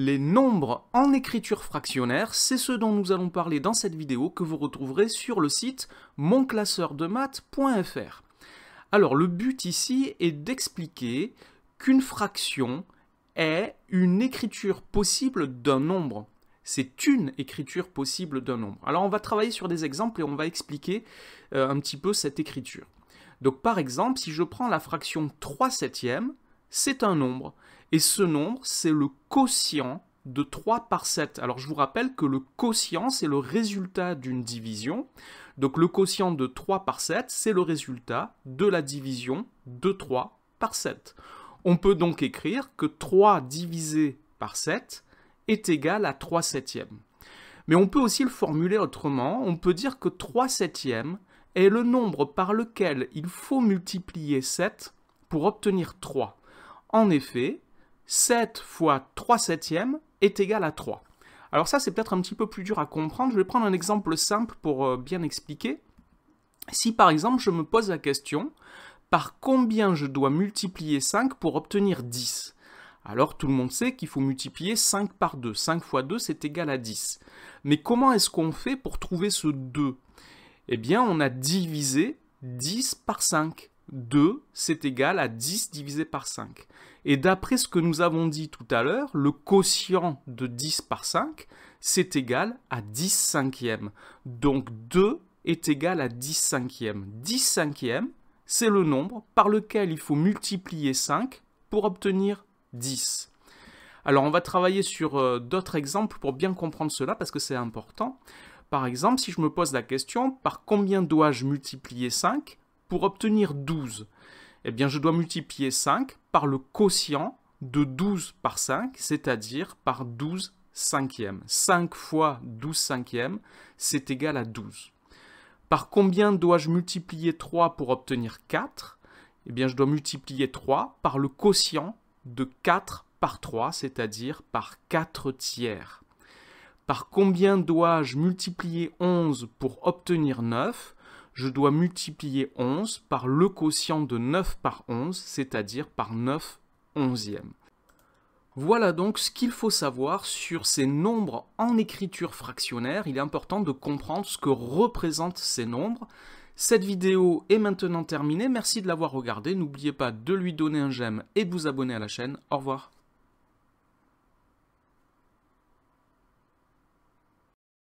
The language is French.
Les nombres en écriture fractionnaire, c'est ce dont nous allons parler dans cette vidéo que vous retrouverez sur le site monclasseurdemaths.fr. Alors le but ici est d'expliquer qu'une fraction est une écriture possible d'un nombre. C'est une écriture possible d'un nombre. Alors on va travailler sur des exemples et on va expliquer euh, un petit peu cette écriture. Donc par exemple, si je prends la fraction 3 septièmes, c'est un nombre. Et ce nombre, c'est le quotient de 3 par 7. Alors je vous rappelle que le quotient, c'est le résultat d'une division. Donc le quotient de 3 par 7, c'est le résultat de la division de 3 par 7. On peut donc écrire que 3 divisé par 7 est égal à 3 septièmes. Mais on peut aussi le formuler autrement. On peut dire que 3 septièmes est le nombre par lequel il faut multiplier 7 pour obtenir 3. En effet, 7 fois 3 septièmes est égal à 3. Alors ça, c'est peut-être un petit peu plus dur à comprendre. Je vais prendre un exemple simple pour euh, bien expliquer. Si par exemple, je me pose la question, par combien je dois multiplier 5 pour obtenir 10 alors tout le monde sait qu'il faut multiplier 5 par 2. 5 fois 2, c'est égal à 10. Mais comment est-ce qu'on fait pour trouver ce 2 eh bien, on a divisé 10 par 5. 2, c'est égal à 10 divisé par 5. Et d'après ce que nous avons dit tout à l'heure, le quotient de 10 par 5, c'est égal à 10 cinquièmes. Donc 2 est égal à 10 cinquièmes. 10 cinquièmes, c'est le nombre par lequel il faut multiplier 5 pour obtenir 10. Alors on va travailler sur euh, d'autres exemples pour bien comprendre cela parce que c'est important. Par exemple, si je me pose la question, par combien dois-je multiplier 5 pour obtenir 12 Eh bien, je dois multiplier 5 par le quotient de 12 par 5, c'est-à-dire par 12 cinquièmes. 5 fois 12 cinquièmes, c'est égal à 12. Par combien dois-je multiplier 3 pour obtenir 4 Eh bien, je dois multiplier 3 par le quotient de 4 par 3, c'est-à-dire par 4 tiers. Par combien dois-je multiplier 11 pour obtenir 9 Je dois multiplier 11 par le quotient de 9 par 11, c'est-à-dire par 9 onzièmes. Voilà donc ce qu'il faut savoir sur ces nombres en écriture fractionnaire. Il est important de comprendre ce que représentent ces nombres. Cette vidéo est maintenant terminée. Merci de l'avoir regardée. N'oubliez pas de lui donner un j'aime et de vous abonner à la chaîne. Au revoir.